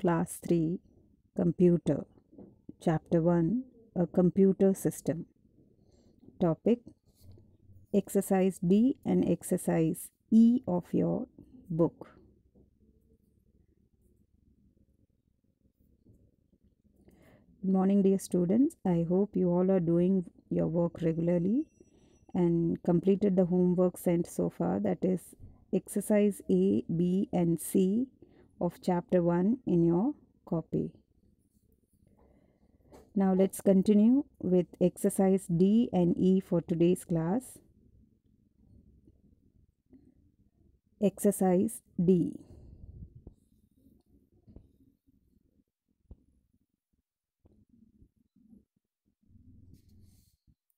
Class 3 Computer Chapter 1 A Computer System Topic Exercise B and Exercise E of your book. Good morning, dear students. I hope you all are doing your work regularly and completed the homework sent so far. That is exercise A, B, and C of chapter 1 in your copy. Now let's continue with exercise D and E for today's class. Exercise D.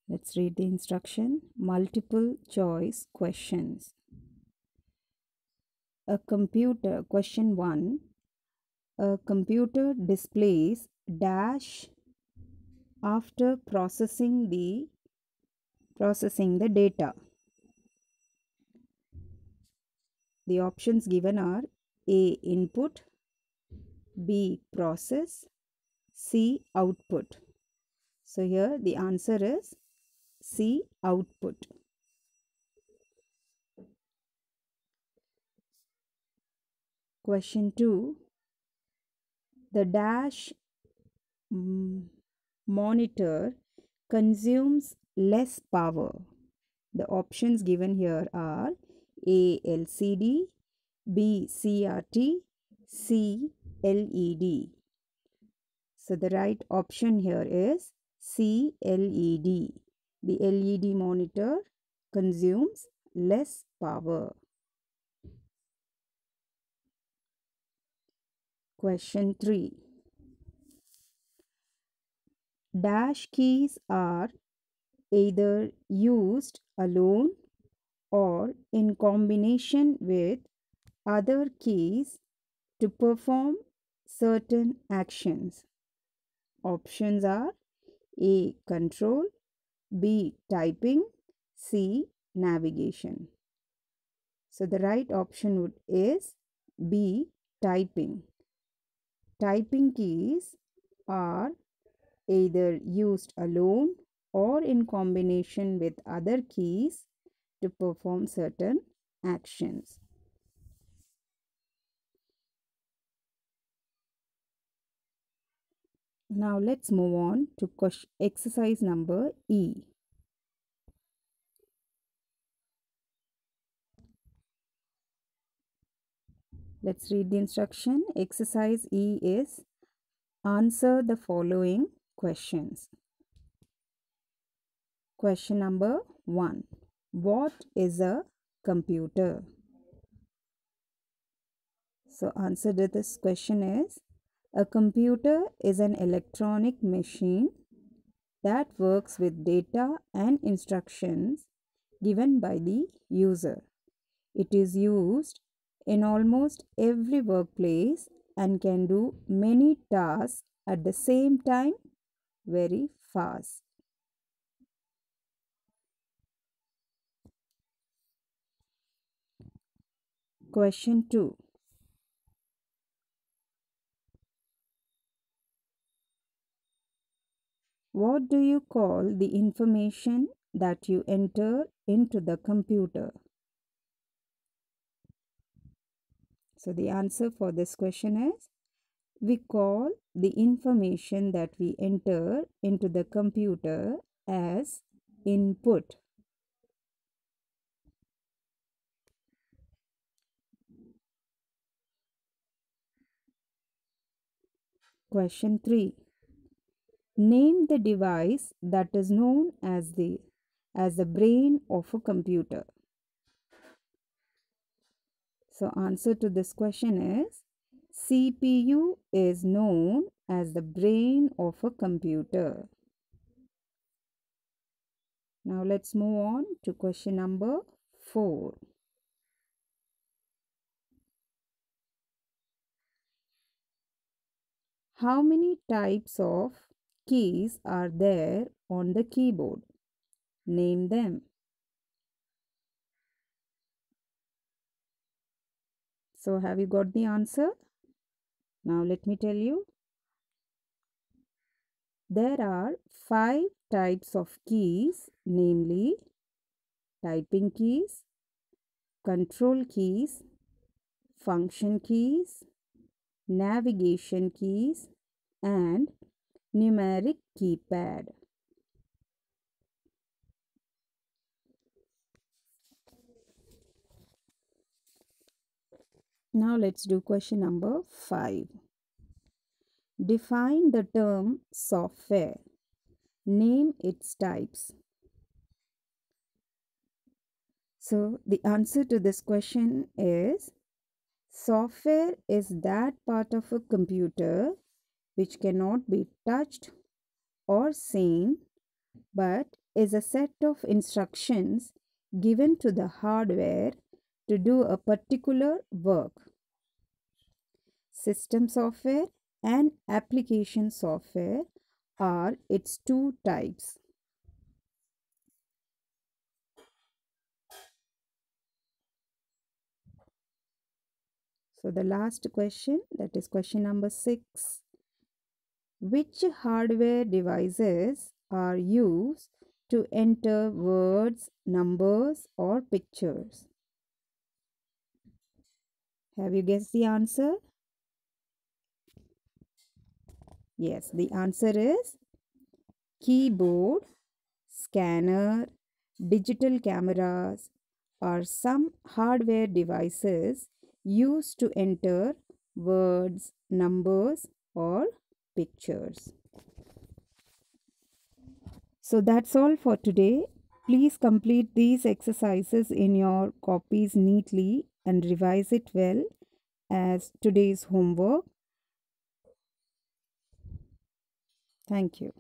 Let's read the instruction. Multiple choice questions. A computer, question 1. A computer displays dash after processing the processing the data. The options given are A input, B process, C output. So here the answer is C output. Question 2. The dash mm, monitor consumes less power. The options given here are A LCD, B CRT, C LED. So the right option here is C LED. The LED monitor consumes less power. Question 3. Dash keys are either used alone or in combination with other keys to perform certain actions. Options are A. Control, B. Typing, C. Navigation. So the right option would is B. Typing. Typing keys are either used alone or in combination with other keys to perform certain actions. Now let's move on to exercise number E. Let's read the instruction. Exercise E is answer the following questions. Question number 1. What is a computer? So answer to this question is a computer is an electronic machine that works with data and instructions given by the user. It is used in almost every workplace and can do many tasks at the same time very fast. Question 2. What do you call the information that you enter into the computer? So the answer for this question is we call the information that we enter into the computer as input. Question 3. Name the device that is known as the as the brain of a computer. So answer to this question is CPU is known as the brain of a computer. Now let's move on to question number 4. How many types of keys are there on the keyboard? Name them. So have you got the answer? Now let me tell you. There are five types of keys, namely typing keys, control keys, function keys, navigation keys, and numeric keypad. Now let's do question number 5. Define the term software. Name its types. So the answer to this question is software is that part of a computer which cannot be touched or seen but is a set of instructions given to the hardware to do a particular work. System software and application software are its two types. So the last question that is question number 6. Which hardware devices are used to enter words, numbers or pictures? Have you guessed the answer? Yes, the answer is keyboard, scanner, digital cameras are some hardware devices used to enter words, numbers or pictures. So that's all for today. Please complete these exercises in your copies neatly and revise it well as today's homework. Thank you.